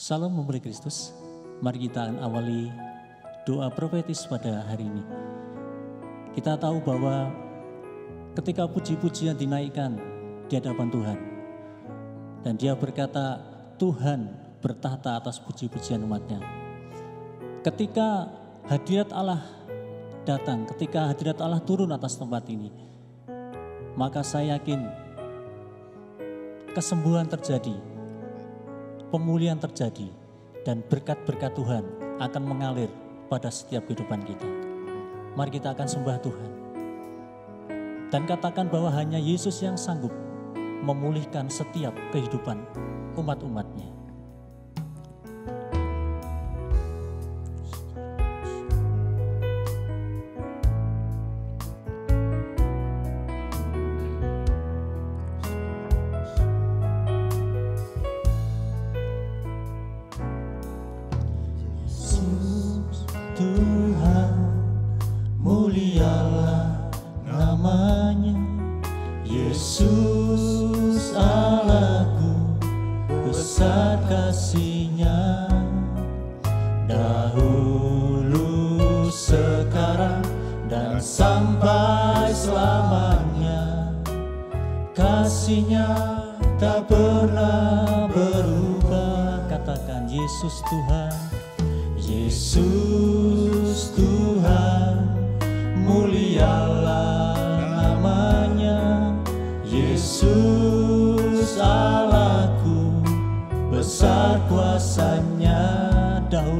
Salam memuliakan Kristus. Mari kita awali doa profetis pada hari ini. Kita tahu bahwa ketika puji-pujian dinaikkan di hadapan Tuhan dan dia berkata Tuhan bertahta atas puji-pujian umatnya. Ketika hadirat Allah datang, ketika hadirat Allah turun atas tempat ini, maka saya yakin kesembuhan terjadi, pemulihan terjadi, dan berkat-berkat Tuhan akan mengalir pada setiap kehidupan kita. Mari kita akan sembah Tuhan. Dan katakan bahwa hanya Yesus yang sanggup memulihkan setiap kehidupan umat-umatnya.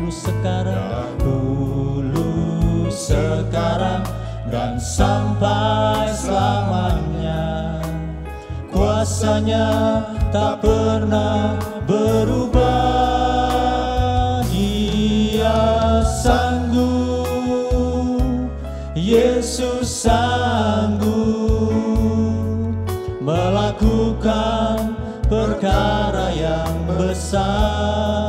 Sekarang dahulu sekarang dan sampai selamanya. Kuasanya tak pernah berubah. Dia sanggup Yesus sanggup melakukan perkara yang besar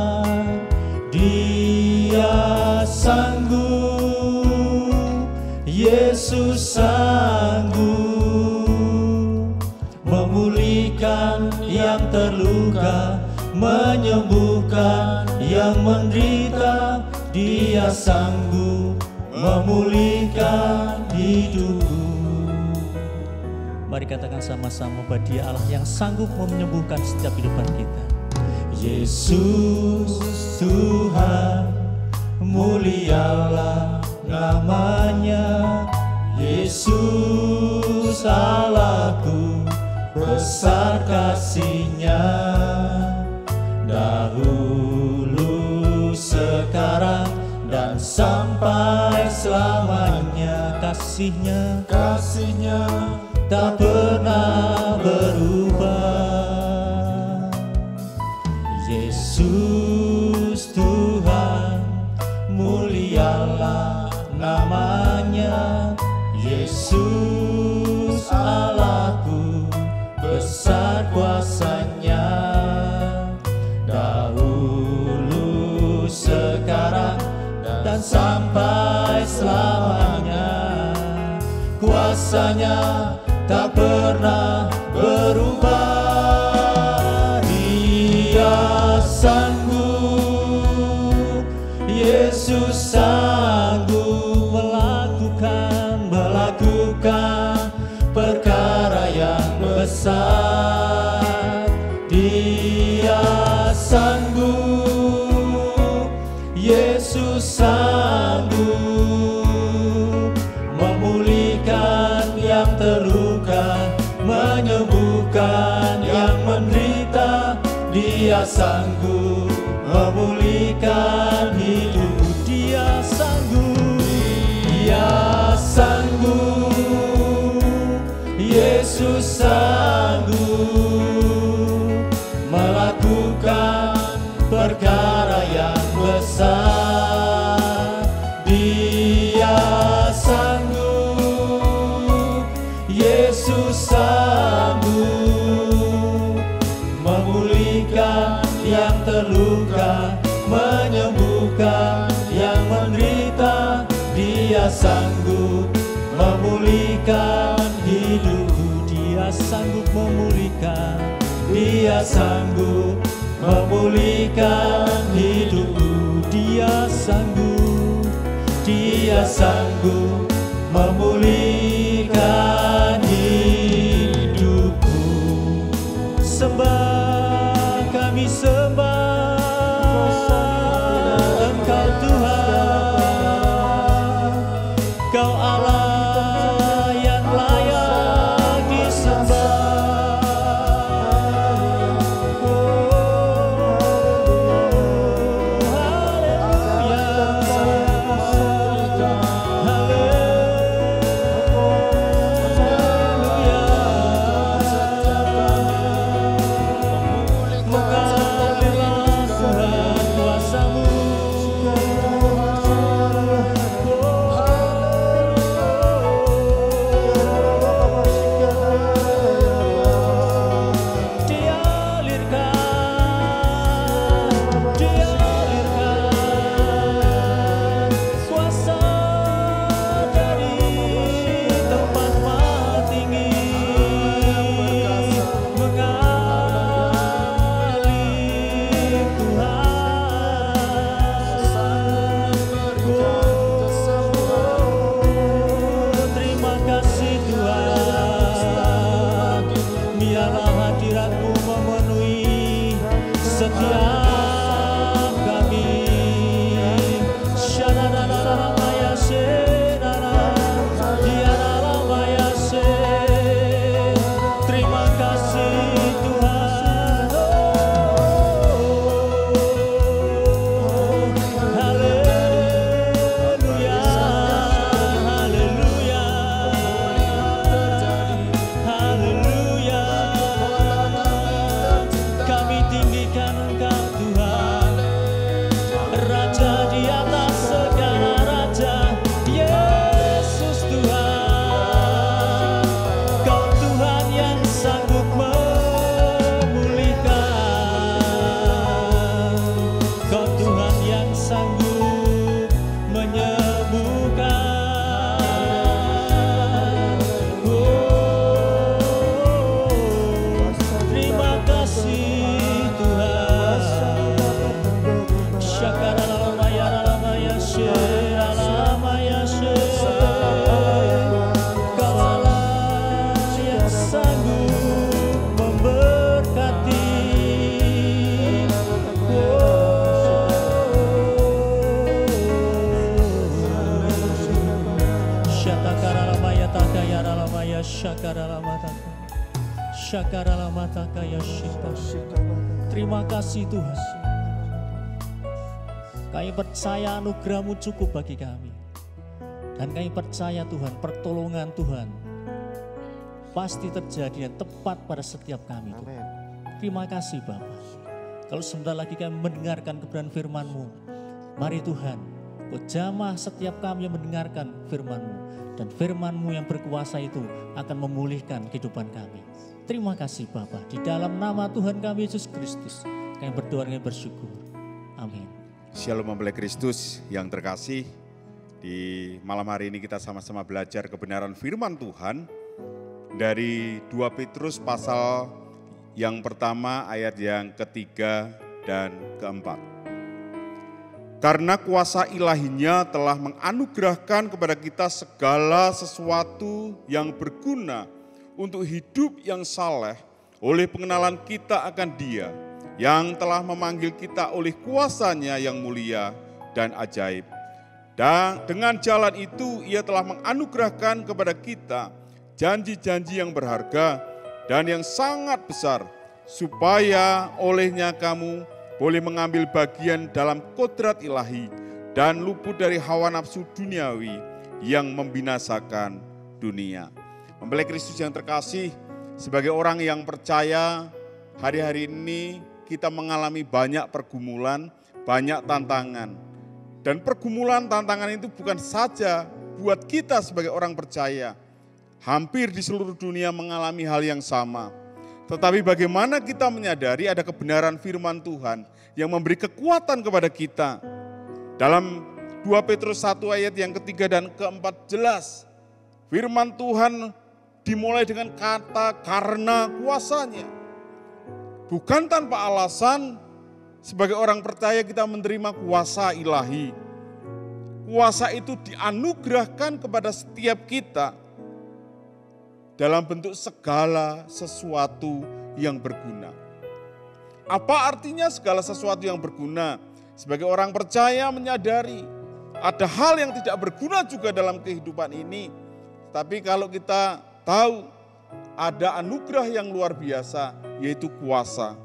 terluka menyembuhkan. Yang menderita dia sanggup memulihkan hidup Mari katakan sama-sama bahwa dia Allah yang sanggup menyembuhkan setiap kehidupan kita. Yesus Tuhan mulialah namanya. Yesus Allahku besar kasihnya. Dahulu sekarang dan sampai selamanya. Kasihnya kasihnya tak pernah berubah kuasanya tak pernah sanggup memulihkan hidup. Dia sanggup dia sanggup. Yesus sanggup yang terluka menyembuhkan. Yang menderita dia sanggup memulihkan hidup. Dia sanggup memulihkan dia sanggup memulihkan hidupku dia sanggup dia sanggup memulihkan Terima kasih Tuhan. Kami percaya anugerahmu cukup bagi kami. Dan kami percaya Tuhan, pertolongan Tuhan pasti terjadi dan tepat pada setiap kami. Tuhan. Terima kasih Bapak. Kalau sebentar lagi kami mendengarkan kebenaran firman-Mu, mari Tuhan, Kau jamah setiap kami yang mendengarkan firman-Mu. Dan firman-Mu yang berkuasa itu akan memulihkan kehidupan kami. Terima kasih Bapak. Di dalam nama Tuhan kami Yesus Kristus, kami berdoa dan bersyukur. Amin. Shalom mempelai Kristus yang terkasih. Di malam hari ini kita sama-sama belajar kebenaran firman Tuhan dari 2 Petrus pasal yang pertama ayat yang ketiga dan keempat. Karena kuasa ilahinya telah menganugerahkan kepada kita segala sesuatu yang berguna untuk hidup yang saleh oleh pengenalan kita akan dia yang telah memanggil kita oleh kuasanya yang mulia dan ajaib. Dan dengan jalan itu ia telah menganugerahkan kepada kita janji-janji yang berharga dan yang sangat besar supaya olehnya kamu boleh mengambil bagian dalam kodrat ilahi dan luput dari hawa nafsu duniawi yang membinasakan dunia. Mempelai Kristus yang terkasih, sebagai orang yang percaya, hari-hari ini kita mengalami banyak pergumulan, banyak tantangan. Dan pergumulan tantangan itu bukan saja buat kita sebagai orang percaya. Hampir di seluruh dunia mengalami hal yang sama. Tetapi bagaimana kita menyadari ada kebenaran firman Tuhan yang memberi kekuatan kepada kita. Dalam 2 Petrus 1 ayat yang ketiga dan keempat jelas. Firman Tuhan dimulai dengan kata karena kuasanya. Bukan tanpa alasan Sebagai orang percaya kita menerima kuasa ilahi. Kuasa itu dianugerahkan kepada setiap kita dalam bentuk segala sesuatu yang berguna. Apa artinya segala sesuatu yang berguna? Sebagai orang percaya menyadari ada hal yang tidak berguna juga dalam kehidupan ini. Tapi kalau kita tahu ada anugerah yang luar biasa, yaitu kuasa.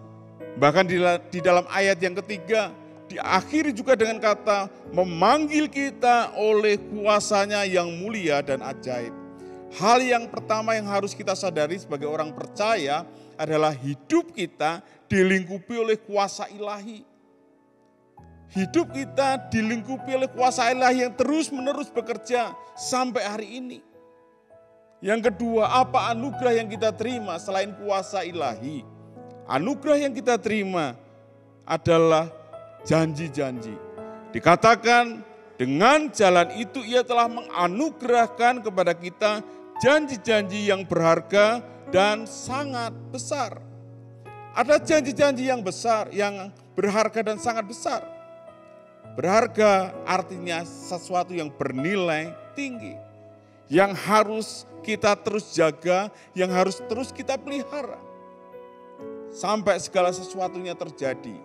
Bahkan di, dalam ayat yang ketiga, diakhiri juga dengan kata memanggil kita oleh kuasanya yang mulia dan ajaib. Hal yang pertama yang harus kita sadari sebagai orang percaya adalah hidup kita dilingkupi oleh kuasa ilahi. Hidup kita dilingkupi oleh kuasa ilahi yang terus menerus bekerja sampai hari ini. Yang kedua, apa anugerah yang kita terima selain kuasa ilahi? Anugerah yang kita terima adalah janji-janji. Dikatakan dengan jalan itu ia telah menganugerahkan kepada kita janji-janji yang berharga dan sangat besar. Ada janji-janji yang besar, yang berharga dan sangat besar. Berharga artinya sesuatu yang bernilai tinggi, yang harus kita terus jaga, yang harus terus kita pelihara. Sampai segala sesuatunya terjadi.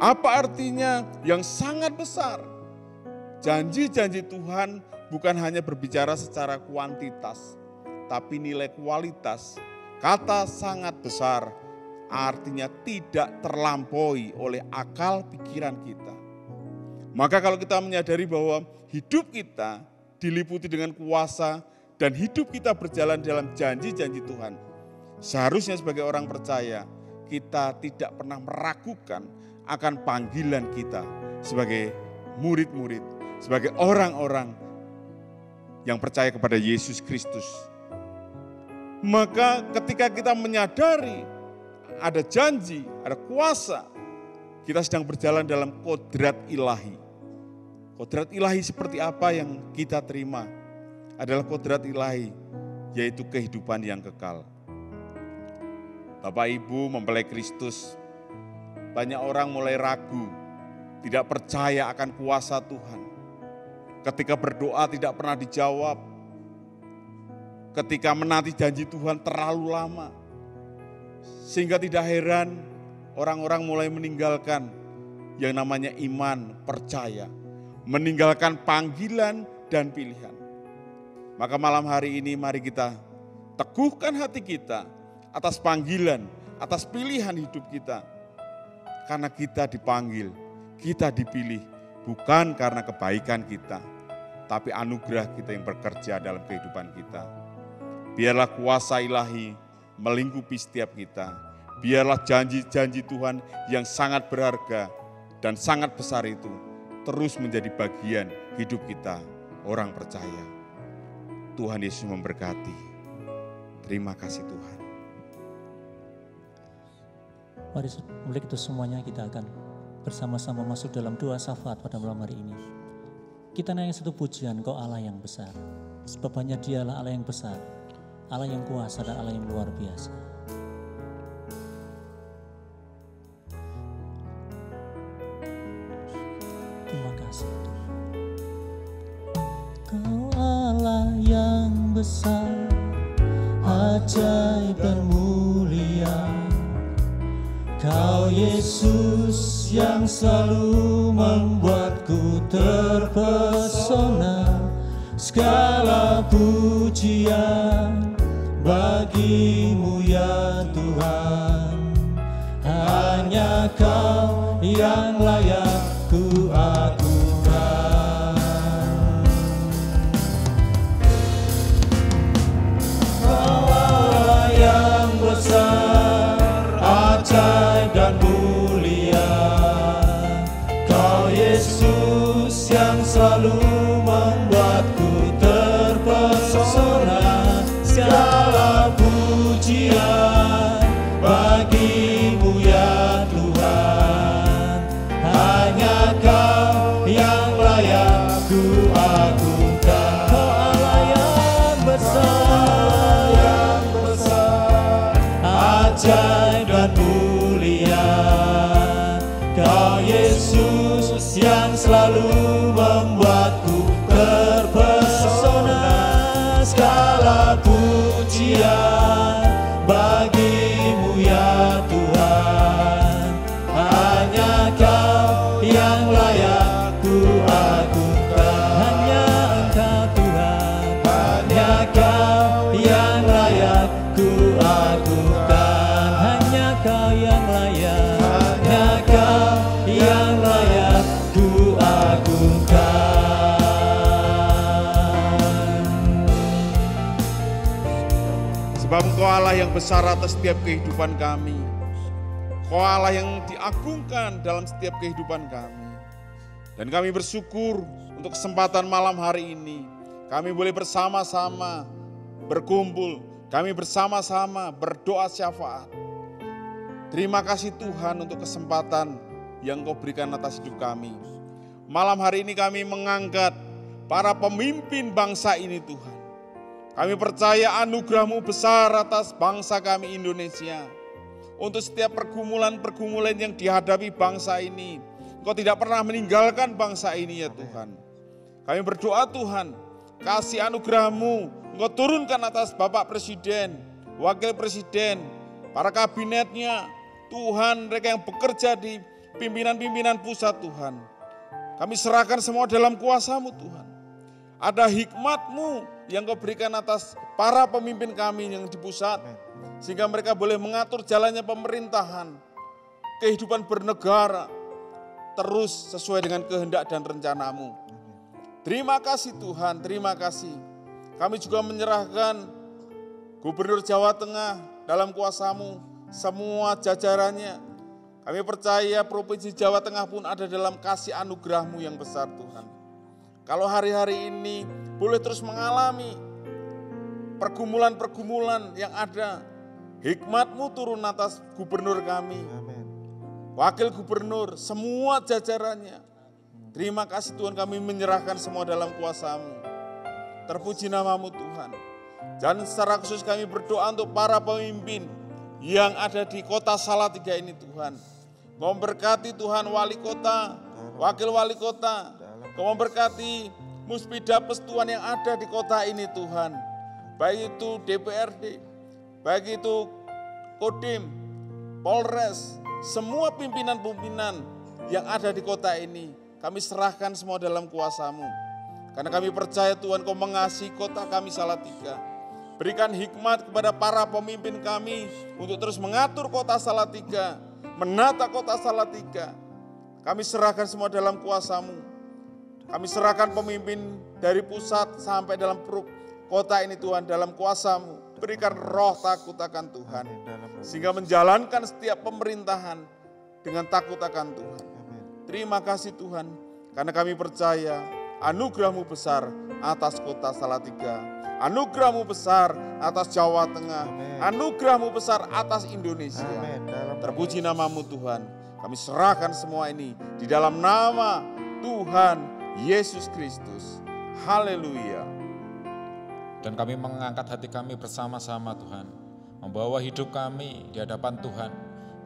Apa artinya yang sangat besar? Janji-janji Tuhan bukan hanya berbicara secara kuantitas, tapi nilai kualitas. Kata sangat besar artinya tidak terlampaui oleh akal pikiran kita. Maka kalau kita menyadari bahwa hidup kita diliputi dengan kuasa dan hidup kita berjalan dalam janji-janji Tuhan. Seharusnya sebagai orang percaya, kita tidak pernah meragukan akan panggilan kita sebagai murid-murid, sebagai orang-orang yang percaya kepada Yesus Kristus. Maka ketika kita menyadari ada janji, ada kuasa, kita sedang berjalan dalam kodrat ilahi. Kodrat ilahi seperti apa yang kita terima adalah kodrat ilahi, yaitu kehidupan yang kekal. Bapak Ibu mempelai Kristus, banyak orang mulai ragu, tidak percaya akan kuasa Tuhan. Ketika berdoa tidak pernah dijawab, ketika menanti janji Tuhan terlalu lama, sehingga tidak heran orang-orang mulai meninggalkan yang namanya iman, percaya, meninggalkan panggilan dan pilihan. Maka malam hari ini mari kita teguhkan hati kita atas panggilan, atas pilihan hidup kita. Karena kita dipanggil, kita dipilih bukan karena kebaikan kita, tapi anugerah kita yang bekerja dalam kehidupan kita. Biarlah kuasa ilahi melingkupi setiap kita. Biarlah janji-janji Tuhan yang sangat berharga dan sangat besar itu terus menjadi bagian hidup kita, orang percaya. Tuhan Yesus memberkati. Terima kasih Tuhan. Mari mulai itu semuanya kita akan bersama-sama masuk dalam doa syafaat pada malam hari ini. Kita naik satu pujian, kau Allah yang besar. Sebab hanya dialah Allah yang besar, Allah yang kuasa dan Allah yang luar biasa. Allah yang besar atas setiap kehidupan kami. Kau Allah yang diagungkan dalam setiap kehidupan kami. Dan kami bersyukur untuk kesempatan malam hari ini. Kami boleh bersama-sama berkumpul. Kami bersama-sama berdoa syafaat. Terima kasih Tuhan untuk kesempatan yang kau berikan atas hidup kami. Malam hari ini kami mengangkat para pemimpin bangsa ini Tuhan. Kami percaya anugerahmu besar atas bangsa kami Indonesia. Untuk setiap pergumulan-pergumulan yang dihadapi bangsa ini. Engkau tidak pernah meninggalkan bangsa ini ya Tuhan. Kami berdoa Tuhan, kasih anugerahmu, Engkau turunkan atas Bapak Presiden, Wakil Presiden, para kabinetnya, Tuhan mereka yang bekerja di pimpinan-pimpinan pusat Tuhan. Kami serahkan semua dalam kuasamu Tuhan. Ada hikmatmu yang kau berikan atas para pemimpin kami yang di pusat. Sehingga mereka boleh mengatur jalannya pemerintahan, kehidupan bernegara, terus sesuai dengan kehendak dan rencanamu. Terima kasih Tuhan, terima kasih. Kami juga menyerahkan Gubernur Jawa Tengah dalam kuasamu, semua jajarannya. Kami percaya Provinsi Jawa Tengah pun ada dalam kasih anugerahmu yang besar Tuhan. Kalau hari-hari ini boleh terus mengalami pergumulan-pergumulan yang ada, hikmatmu turun atas gubernur kami, wakil gubernur, semua jajarannya. Terima kasih Tuhan kami menyerahkan semua dalam kuasamu. Terpuji namamu Tuhan. Dan secara khusus kami berdoa untuk para pemimpin yang ada di kota Salatiga ini Tuhan. Memberkati Tuhan wali kota, wakil wali kota. Memberkati muspida pestuan yang ada di kota ini Tuhan. Baik itu DPRD, baik itu Kodim, Polres, semua pimpinan-pimpinan yang ada di kota ini. Kami serahkan semua dalam kuasamu. Karena kami percaya Tuhan kau mengasihi kota kami Salatiga. Berikan hikmat kepada para pemimpin kami untuk terus mengatur kota Salatiga, menata kota Salatiga. Kami serahkan semua dalam kuasamu. Kami serahkan pemimpin dari pusat sampai dalam perut kota ini Tuhan dalam kuasamu. Berikan roh takut akan Tuhan. Sehingga menjalankan setiap pemerintahan dengan takut akan Tuhan. Terima kasih Tuhan, karena kami percaya anugerahmu besar atas kota Salatiga. Anugerahmu besar atas Jawa Tengah. Anugerahmu besar atas Indonesia. Terpuji namamu Tuhan. Kami serahkan semua ini di dalam nama Tuhan Yesus Kristus. Haleluya. Dan kami mengangkat hati kami bersama-sama Tuhan. Membawa hidup kami di hadapan Tuhan.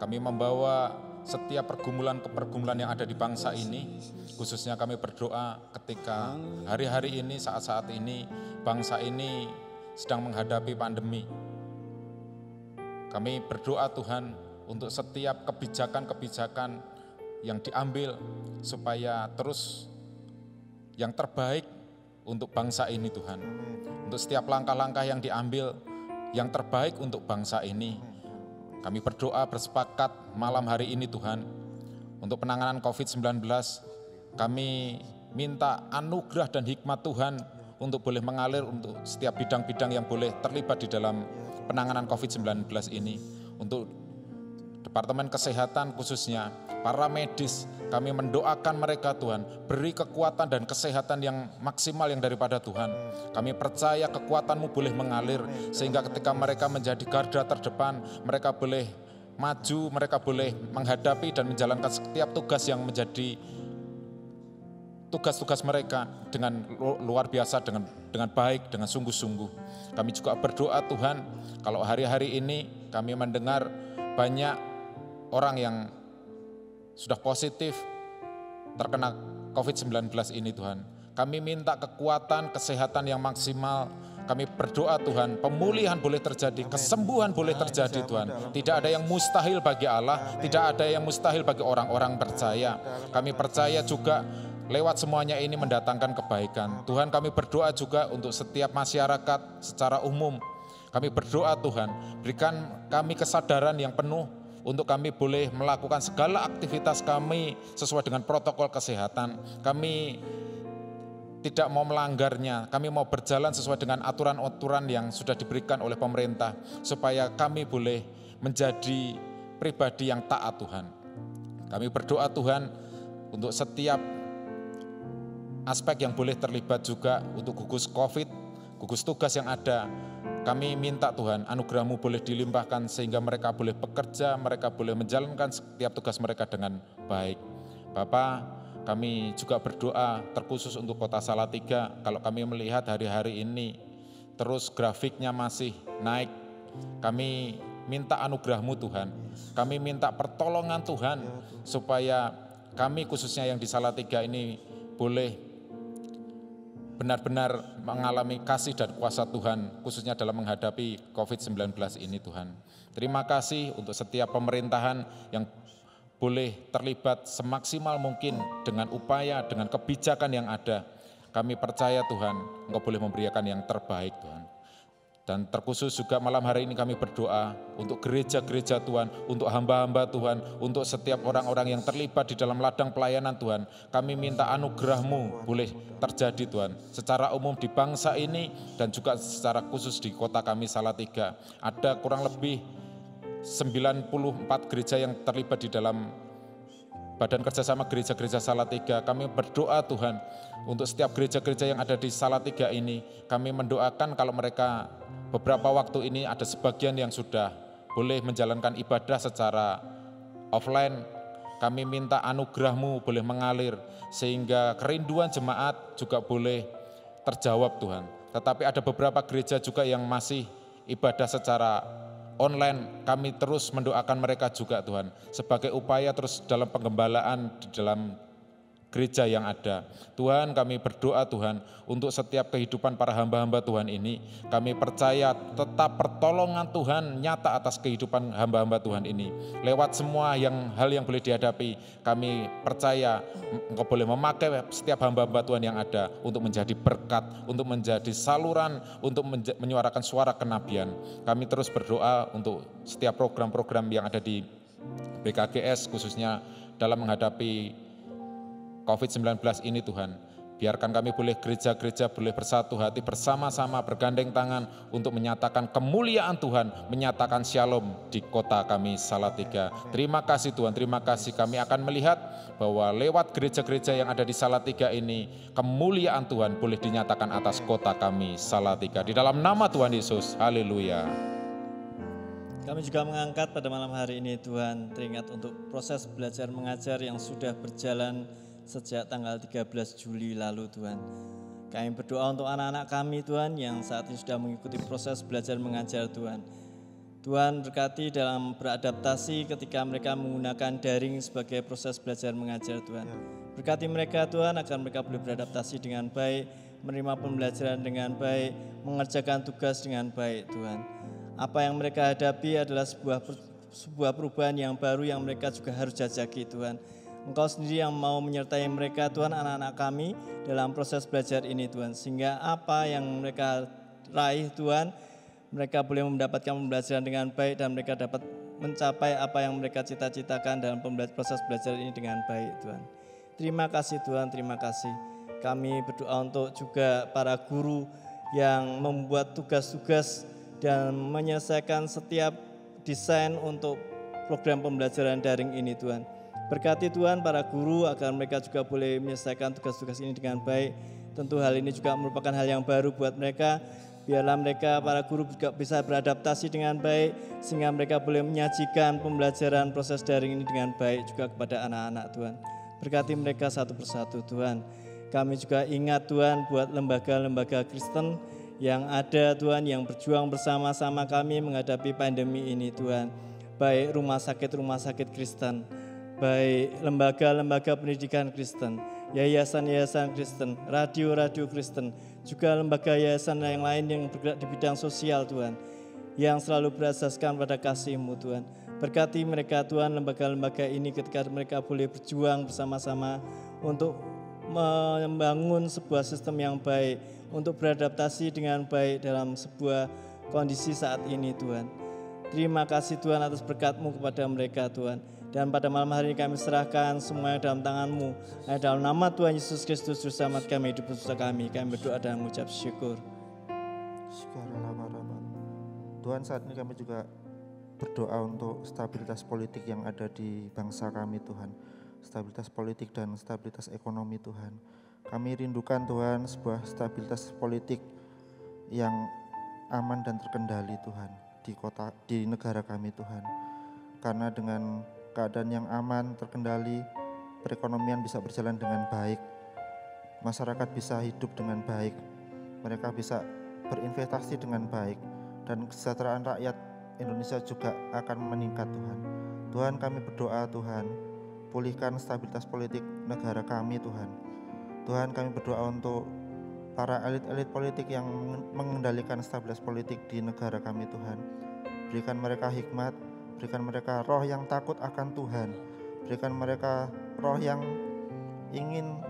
Kami membawa setiap pergumulan-pergumulan yang ada di bangsa ini, khususnya kami berdoa ketika hari-hari ini, saat-saat ini, bangsa ini sedang menghadapi pandemi. Kami berdoa Tuhan untuk setiap kebijakan-kebijakan yang diambil supaya terus yang terbaik untuk bangsa ini Tuhan. Untuk setiap langkah-langkah yang diambil yang terbaik untuk bangsa ini. Kami berdoa bersepakat malam hari ini Tuhan untuk penanganan COVID-19. Kami minta anugerah dan hikmat Tuhan untuk boleh mengalir untuk setiap bidang-bidang yang boleh terlibat di dalam penanganan COVID-19 ini. Untuk Departemen Kesehatan khususnya, para medis, kami mendoakan mereka Tuhan, beri kekuatan dan kesehatan yang maksimal yang daripada Tuhan. Kami percaya kekuatanmu boleh mengalir, sehingga ketika mereka menjadi garda terdepan, mereka boleh maju, mereka boleh menghadapi dan menjalankan setiap tugas yang menjadi tugas-tugas mereka dengan luar biasa, dengan dengan baik, dengan sungguh-sungguh. Kami juga berdoa Tuhan, kalau hari-hari ini kami mendengar banyak orang yang sudah positif terkena COVID-19 ini Tuhan. Kami minta kekuatan, kesehatan yang maksimal, kami berdoa Tuhan, pemulihan boleh terjadi, kesembuhan boleh terjadi Tuhan. Tidak ada yang mustahil bagi Allah, tidak ada yang mustahil bagi orang-orang percaya. Kami percaya juga lewat semuanya ini mendatangkan kebaikan. Tuhan kami berdoa juga untuk setiap masyarakat secara umum. Kami berdoa Tuhan, berikan kami kesadaran yang penuh untuk kami boleh melakukan segala aktivitas kami sesuai dengan protokol kesehatan. Kami tidak mau melanggarnya. Kami mau berjalan sesuai dengan aturan-aturan yang sudah diberikan oleh pemerintah supaya kami boleh menjadi pribadi yang taat Tuhan. Kami berdoa Tuhan untuk setiap aspek yang boleh terlibat juga untuk gugus COVID, gugus tugas yang ada. Kami minta Tuhan anugerahmu boleh dilimpahkan sehingga mereka boleh bekerja, mereka boleh menjalankan setiap tugas mereka dengan baik. Bapak, kami juga berdoa terkhusus untuk kota Salatiga. Kalau kami melihat hari-hari ini terus grafiknya masih naik. Kami minta anugerahmu Tuhan. Kami minta pertolongan Tuhan supaya kami khususnya yang di Salatiga ini boleh benar-benar mengalami kasih dan kuasa Tuhan khususnya dalam menghadapi COVID-19 ini Tuhan. Terima kasih untuk setiap pemerintahan yang boleh terlibat semaksimal mungkin dengan upaya, dengan kebijakan yang ada. Kami percaya Tuhan, Engkau boleh memberikan yang terbaik Tuhan. Dan terkhusus juga malam hari ini kami berdoa untuk gereja-gereja Tuhan, untuk hamba-hamba Tuhan, untuk setiap orang-orang yang terlibat di dalam ladang pelayanan Tuhan. Kami minta anugerahmu boleh terjadi Tuhan. Secara umum di bangsa ini dan juga secara khusus di kota kami Salatiga. Ada kurang lebih 94 gereja yang terlibat di dalam Badan Kerjasama Gereja-Gereja Salatiga. Kami berdoa Tuhan untuk setiap gereja-gereja yang ada di Salatiga ini. Kami mendoakan kalau mereka beberapa waktu ini ada sebagian yang sudah boleh menjalankan ibadah secara offline. Kami minta anugerahmu boleh mengalir sehingga kerinduan jemaat juga boleh terjawab Tuhan. Tetapi ada beberapa gereja juga yang masih ibadah secara online kami terus mendoakan mereka juga Tuhan sebagai upaya terus dalam penggembalaan di dalam gereja yang ada. Tuhan kami berdoa Tuhan untuk setiap kehidupan para hamba-hamba Tuhan ini. Kami percaya tetap pertolongan Tuhan nyata atas kehidupan hamba-hamba Tuhan ini. Lewat semua yang hal yang boleh dihadapi, kami percaya Engkau boleh memakai setiap hamba-hamba Tuhan yang ada untuk menjadi berkat, untuk menjadi saluran, untuk menyuarakan suara kenabian. Kami terus berdoa untuk setiap program-program yang ada di BKGS khususnya dalam menghadapi COVID-19 ini Tuhan. Biarkan kami boleh gereja-gereja boleh bersatu hati bersama-sama bergandeng tangan untuk menyatakan kemuliaan Tuhan, menyatakan shalom di kota kami Salatiga. Terima kasih Tuhan, terima kasih kami akan melihat bahwa lewat gereja-gereja yang ada di Salatiga ini, kemuliaan Tuhan boleh dinyatakan atas kota kami Salatiga. Di dalam nama Tuhan Yesus, haleluya. Kami juga mengangkat pada malam hari ini Tuhan teringat untuk proses belajar mengajar yang sudah berjalan sejak tanggal 13 Juli lalu Tuhan. Kami berdoa untuk anak-anak kami Tuhan yang saat ini sudah mengikuti proses belajar mengajar Tuhan. Tuhan berkati dalam beradaptasi ketika mereka menggunakan daring sebagai proses belajar mengajar Tuhan. Berkati mereka Tuhan agar mereka boleh beradaptasi dengan baik, menerima pembelajaran dengan baik, mengerjakan tugas dengan baik Tuhan. Apa yang mereka hadapi adalah sebuah sebuah perubahan yang baru yang mereka juga harus jajaki Tuhan. Engkau sendiri yang mau menyertai mereka Tuhan anak-anak kami dalam proses belajar ini Tuhan. Sehingga apa yang mereka raih Tuhan, mereka boleh mendapatkan pembelajaran dengan baik dan mereka dapat mencapai apa yang mereka cita-citakan dalam proses belajar ini dengan baik Tuhan. Terima kasih Tuhan, terima kasih. Kami berdoa untuk juga para guru yang membuat tugas-tugas dan menyelesaikan setiap desain untuk program pembelajaran daring ini Tuhan. Berkati Tuhan para guru agar mereka juga boleh menyelesaikan tugas-tugas ini dengan baik. Tentu hal ini juga merupakan hal yang baru buat mereka. Biarlah mereka para guru juga bisa beradaptasi dengan baik sehingga mereka boleh menyajikan pembelajaran proses daring ini dengan baik juga kepada anak-anak Tuhan. Berkati mereka satu persatu Tuhan. Kami juga ingat Tuhan buat lembaga-lembaga Kristen yang ada Tuhan yang berjuang bersama-sama kami menghadapi pandemi ini Tuhan. Baik rumah sakit-rumah sakit Kristen, baik lembaga-lembaga pendidikan Kristen yayasan-yayasan Kristen, radio-radio Kristen, juga lembaga yayasan yang lain yang bergerak di bidang sosial Tuhan, yang selalu berasaskan pada kasih-Mu Tuhan. Berkati mereka Tuhan, lembaga-lembaga ini ketika mereka boleh berjuang bersama-sama untuk membangun sebuah sistem yang baik, untuk beradaptasi dengan baik dalam sebuah kondisi saat ini Tuhan. Terima kasih Tuhan atas berkat-Mu kepada mereka Tuhan. Dan pada malam hari ini kami serahkan semuanya dalam tangan-Mu. Dalam nama Tuhan Yesus Kristus, Juru Selamat kami, hidup susah kami. Kami berdoa dan mengucap syukur. Tuhan saat ini kami juga berdoa untuk stabilitas politik yang ada di bangsa kami Tuhan. Stabilitas politik dan stabilitas ekonomi Tuhan. Kami rindukan Tuhan sebuah stabilitas politik yang aman dan terkendali Tuhan di kota di negara kami Tuhan. Karena dengan keadaan yang aman, terkendali, perekonomian bisa berjalan dengan baik, masyarakat bisa hidup dengan baik, mereka bisa berinvestasi dengan baik, dan kesejahteraan rakyat Indonesia juga akan meningkat Tuhan. Tuhan kami berdoa Tuhan, pulihkan stabilitas politik negara kami Tuhan. Tuhan kami berdoa untuk para elit-elit politik yang mengendalikan stabilitas politik di negara kami Tuhan. Berikan mereka hikmat, berikan mereka roh yang takut akan Tuhan, berikan mereka roh yang ingin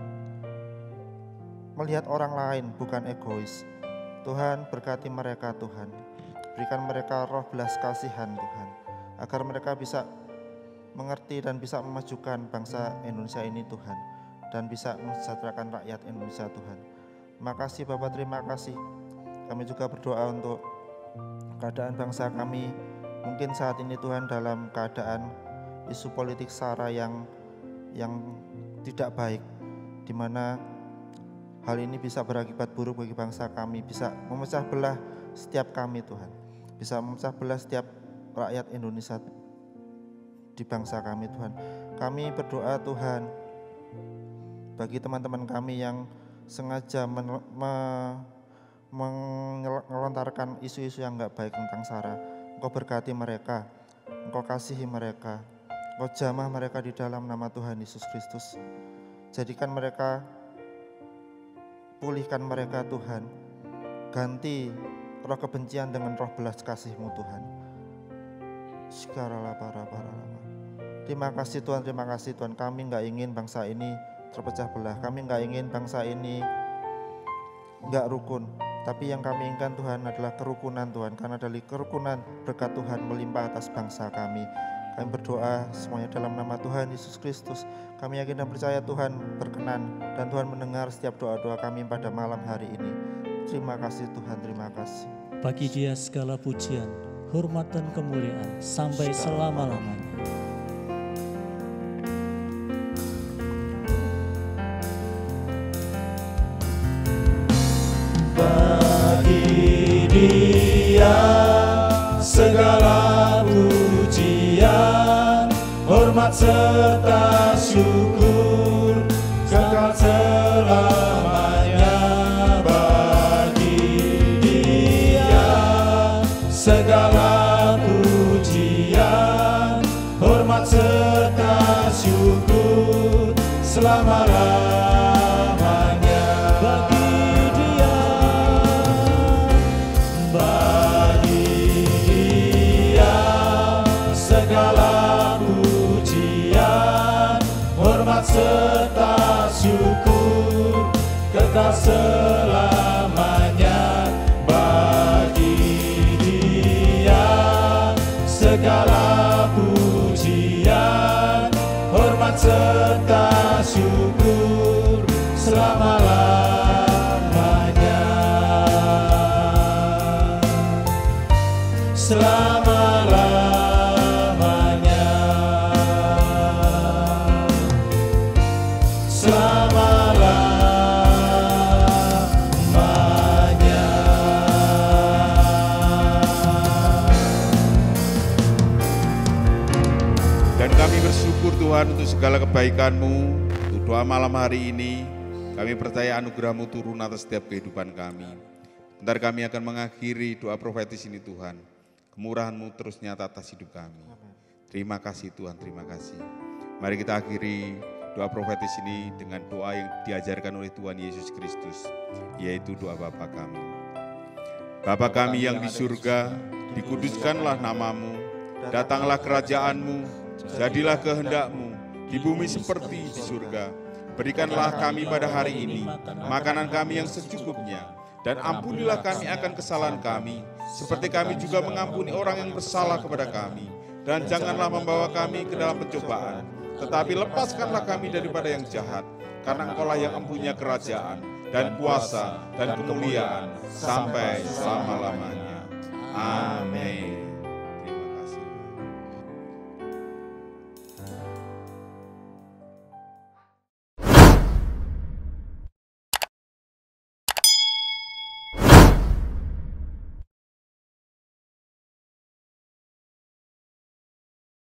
melihat orang lain, bukan egois. Tuhan berkati mereka Tuhan, berikan mereka roh belas kasihan Tuhan, agar mereka bisa mengerti dan bisa memajukan bangsa Indonesia ini Tuhan, dan bisa mensejahterakan rakyat Indonesia Tuhan. Terima kasih Bapak, terima kasih. Kami juga berdoa untuk keadaan bangsa kami Mungkin saat ini Tuhan dalam keadaan isu politik sara yang yang tidak baik, di mana hal ini bisa berakibat buruk bagi bangsa kami, bisa memecah belah setiap kami Tuhan, bisa memecah belah setiap rakyat Indonesia di bangsa kami Tuhan. Kami berdoa Tuhan bagi teman-teman kami yang sengaja men, me, mengelontarkan isu-isu yang nggak baik tentang Sarah. Engkau berkati mereka, Engkau kasihi mereka, Engkau jamah mereka di dalam nama Tuhan Yesus Kristus. Jadikan mereka, pulihkan mereka Tuhan, ganti roh kebencian dengan roh belas kasih-Mu Tuhan. Sekarang para para Terima kasih Tuhan, terima kasih Tuhan. Kami nggak ingin bangsa ini terpecah belah. Kami nggak ingin bangsa ini nggak rukun. Tapi yang kami inginkan Tuhan adalah kerukunan Tuhan, karena dari kerukunan berkat Tuhan melimpah atas bangsa kami. Kami berdoa semuanya dalam nama Tuhan Yesus Kristus. Kami yakin dan percaya Tuhan berkenan dan Tuhan mendengar setiap doa-doa kami pada malam hari ini. Terima kasih Tuhan, terima kasih. Bagi dia segala pujian, hormat dan kemuliaan sampai selama-lamanya. Serta syukur kekal selamanya bagi dia segala pujian, hormat serta syukur selama-lamanya. Serta syukur kekal selamanya bagi dia. Segala pujian hormat serta syukur selama-lamanya. Selama-lamanya kebaikan-Mu, untuk doa malam hari ini, kami percaya anugerah-Mu turun atas setiap kehidupan kami. Bentar kami akan mengakhiri doa profetis ini Tuhan. Kemurahan-Mu terus nyata atas hidup kami. Terima kasih Tuhan, terima kasih. Mari kita akhiri doa profetis ini dengan doa yang diajarkan oleh Tuhan Yesus Kristus, yaitu doa Bapa kami. Bapa kami yang di surga, dikuduskanlah namamu, datanglah kerajaanmu, jadilah kehendakmu, di bumi seperti di surga. Berikanlah kami pada hari ini makanan kami yang secukupnya, dan ampunilah kami akan kesalahan kami, seperti kami juga mengampuni orang yang bersalah kepada kami. Dan janganlah membawa kami ke dalam pencobaan, tetapi lepaskanlah kami daripada yang jahat, karena engkaulah yang empunya kerajaan, dan kuasa, dan kemuliaan, sampai selama-lamanya. Amin.